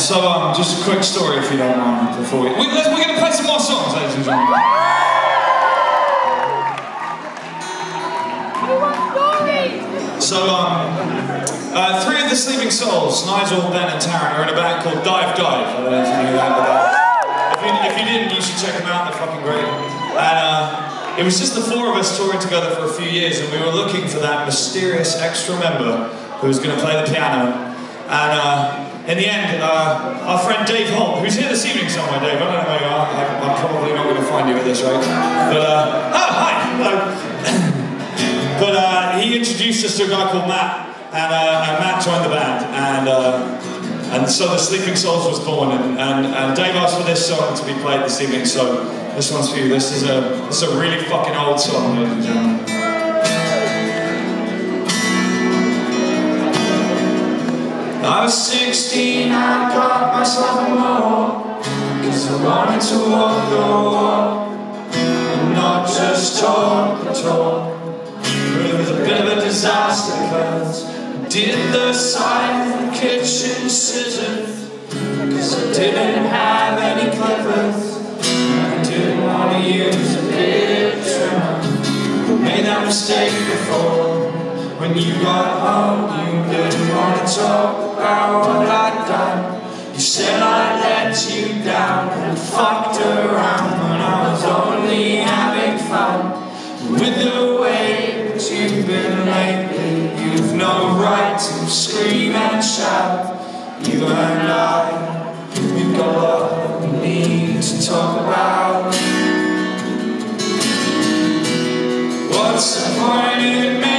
So, um, just a quick story if you don't mind before we. we we're going to play some more songs, ladies and gentlemen. So, um, uh, three of the Sleeping Souls, Nigel, Ben, and Tarrant, are in a band called Dive Dive. I don't know if you knew that, uh, if, you, if you didn't, you should check them out. They're fucking great. And uh, it was just the four of us touring together for a few years, and we were looking for that mysterious extra member who was going to play the piano. And uh, in the end, uh, our friend Dave Holt, who's here this evening somewhere, Dave, I don't know where you are, I'm, I'm probably not going to find you at this rate. But, uh, oh, hi! Hello. but uh, he introduced us to a guy called Matt, and, uh, and Matt joined the band, and, uh, and so the Sleeping Souls was born, and, and, and Dave asked for this song to be played this evening, so this one's for you. This is a, this is a really fucking old song, ladies and gentlemen. Was 16, I got myself a mohawk Cause I wanted to walk the walk. And not just talk the talk. But it was a bit of a disaster cause I did the side of the kitchen scissors. Cause I didn't have any clippers I didn't want to use a big trimmer. Made that mistake before. When you got home, you didn't want to talk what I'd done. You said I let you down and fucked around when I was only having fun. With the way that you've been lately, you've no right to scream and shout. You and I, we've got a lot we need to talk about. What's the point in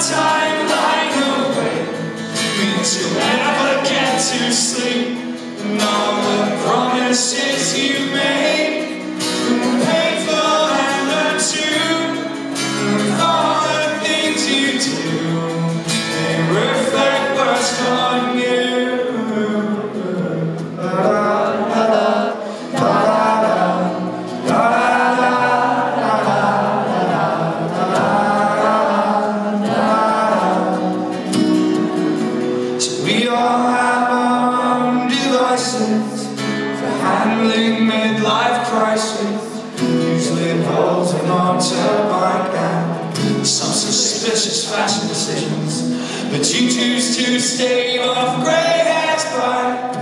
lifetime lying awake? Means you'll never get to sleep. And all the promises you made were painful and untrue. And all the things you do, they reflect what's on suspicious fashion decisions. But you choose to stave off grey hairs by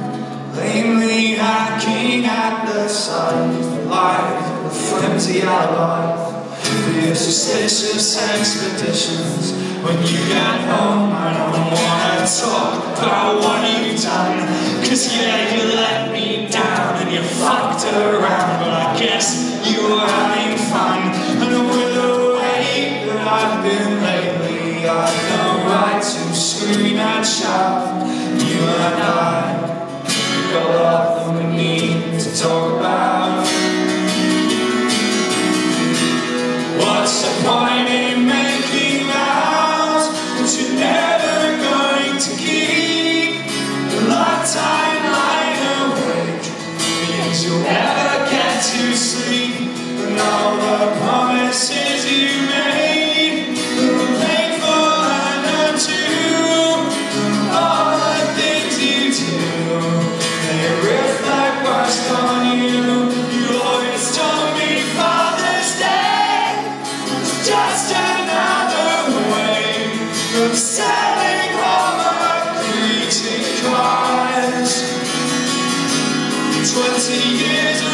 lamely hacking at the sight of life, the flimsy alibi. For suspicious expeditions When you get home I don't wanna talk about what you've done Cause yeah, you let me down And you fucked around But I guess you were having fun scream and shout You and I We've got a lot that we need to talk about What's the point in making vows that you're never going to keep? A lifetime lying awake means you'll just another way of selling all our greeting cards. Twenty years